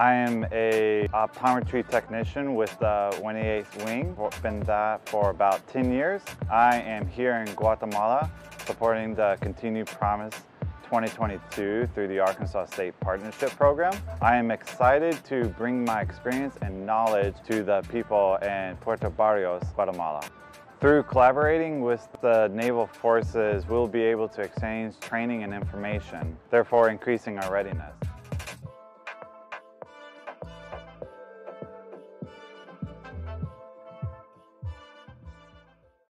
I am a optometry technician with uh, the 28th Wing. Been that for about 10 years. I am here in Guatemala supporting the Continued Promise 2022 through the Arkansas State Partnership Program. I am excited to bring my experience and knowledge to the people in Puerto Barrios, Guatemala. Through collaborating with the naval forces, we'll be able to exchange training and information, therefore increasing our readiness.